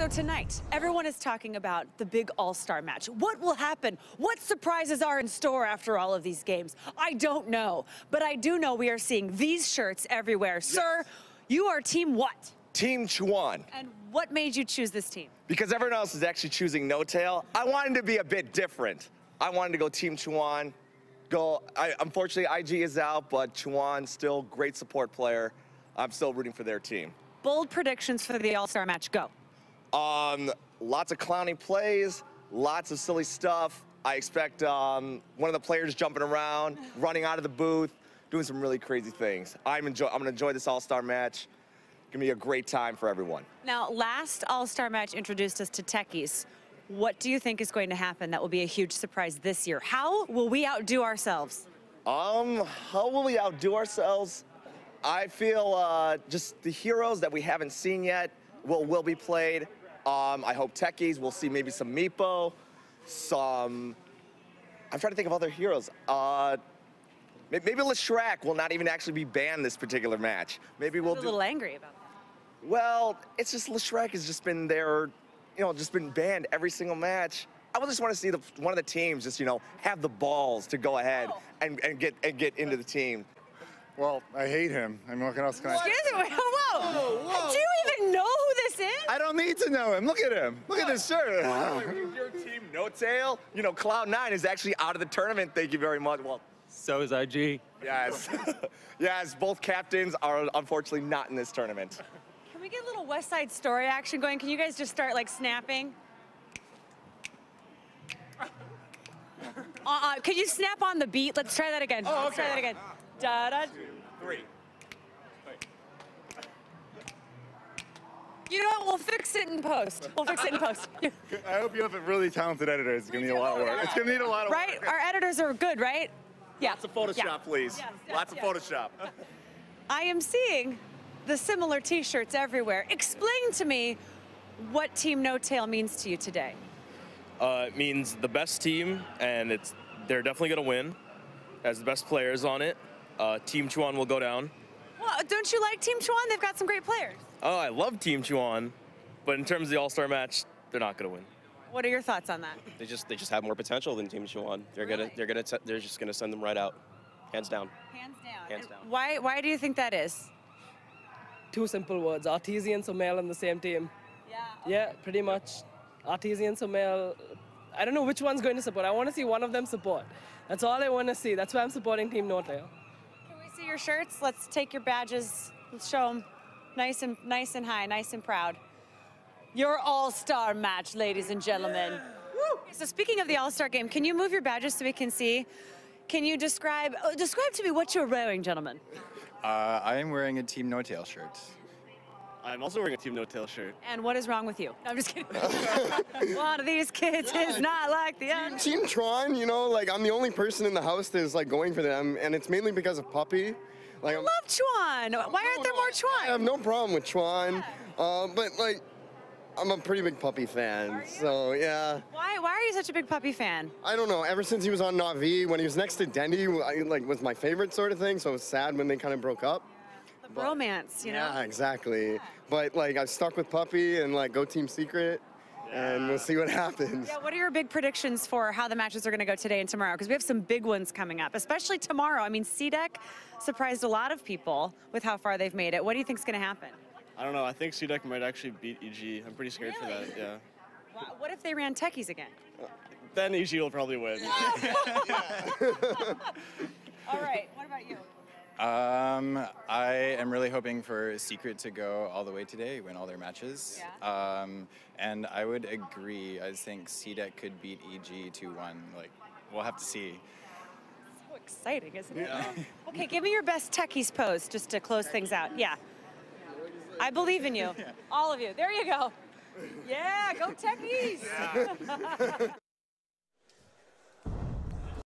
So tonight, everyone is talking about the big all-star match. What will happen? What surprises are in store after all of these games? I don't know, but I do know we are seeing these shirts everywhere. Sir, you are team what? Team Chuan. And what made you choose this team? Because everyone else is actually choosing No Tail, I wanted to be a bit different. I wanted to go Team Chuan. Go. I, unfortunately, IG is out, but Chuan still great support player. I'm still rooting for their team. Bold predictions for the all-star match. Go. Um, lots of clowning plays, lots of silly stuff. I expect um, one of the players jumping around, running out of the booth, doing some really crazy things. I'm enjoy. I'm gonna enjoy this All-Star match. It's Gonna be a great time for everyone. Now, last all-star match introduced us to techies. What do you think is going to happen that will be a huge surprise this year? How will we outdo ourselves? Um, how will we outdo ourselves? I feel uh, just the heroes that we haven't seen yet will will be played. Um, I hope techies. We'll see maybe some Meepo, some. I'm trying to think of other heroes. Uh, maybe Leshrac will not even actually be banned this particular match. Maybe we'll I'm a do. little angry about that. Well, it's just Leshrac has just been there, you know, just been banned every single match. I would just want to see the, one of the teams just, you know, have the balls to go ahead Oh. and, and get and get into the team. Well, I hate him. I mean, what else can I Excuse me, whoa. Do you even know who this? I don't need to know him. Look at him. Look at this shirt. Your team, no tail. You know, Cloud Nine is actually out of the tournament. Thank you very much. Well, So is IG. yes, yes. Both captains are unfortunately not in this tournament. Can we get a little West Side Story action going? Can you guys just start like snapping? Uh-uh. Could you snap on the beat? Let's try that again. Oh, Let's try that again. Da da. Three. You know what? We'll fix it in post. We'll fix it in post. I hope you have a really talented editor. It's gonna need a lot of work. It's gonna need a lot of right? work. Right? Our editors are good, right? Yeah. Lots of Photoshop, Yeah. please. Yes, yes, Lots yes. of Photoshop. I am seeing the similar T-shirts everywhere. Explain to me what Team No Tail means to you today. Uh, it means the best team, and it's they're definitely gonna win. As the best players on it, uh, Team Chuan will go down. Well, don't you like Team Chuan? They've got some great players. Oh, I love Team Chuan, but in terms of the All-Star match, they're not gonna win. What are your thoughts on that? They just they just have more potential than Team Chuan. They're Really? gonna they're gonna t- they're just gonna send them right out, hands down. Hands down. Hands And down. Why? Why do you think that is? Two simple words: Arteezy, SumaiL on the same team. Yeah. Yeah, pretty much. Arteezy, SumaiL. I don't know which one's going to support. I want to see one of them support. That's all I want to see. That's why I'm supporting Team No Tail. Can we see your shirts? Let's take your badges. Let's show them. Nice and nice and high, nice and proud. Your all-star match, ladies and gentlemen. Woo! So speaking of the all-star game, can you move your badges so we can see? Can you describe oh, describe to me what you're wearing, gentlemen? Uh, I am wearing a Team No Tail shirt. I'm also wearing a Team No Tail shirt. And what is wrong with you? I'm just kidding. One of these kids is not like the other. Team Tron, you know, like I'm the only person in the house that is like going for them, and it's mainly because of Puppy. Like, I'm, Love Chuan. Why aren't there more Chuan? I have no problem with Tron, uh, but like, I'm a pretty big Puppy fan. So yeah, Why? Why are you such a big puppy fan? I don't know. Ever since he was on Navi, when he was next to Dendi, I, like was my favorite sort of thing. So it was sad when they kind of broke up. The bromance, you know. Yeah, exactly. But like, I'm stuck with Puppy and like go Team Secret, and we'll see what happens. Yeah, what are your big predictions for how the matches are going to go today and tomorrow? Because we have some big ones coming up, especially tomorrow. I mean, CDEC surprised a lot of people with how far they've made it. What do you think is going to happen? I don't know. I think CDEC might actually beat EG. I'm pretty scared Really? for that. Yeah. What if they ran techies again? Then EG will probably win. All right, what about you? Um, I am really hoping for Secret to go all the way today, win all their matches. Um, and I would agree. I think CDEC could beat EG 2 1. Like, we'll have to see. So exciting, isn't it? okay, give me your best techies pose just to close things out. Yeah. I believe in you. All of you. There you go. Yeah, go techies.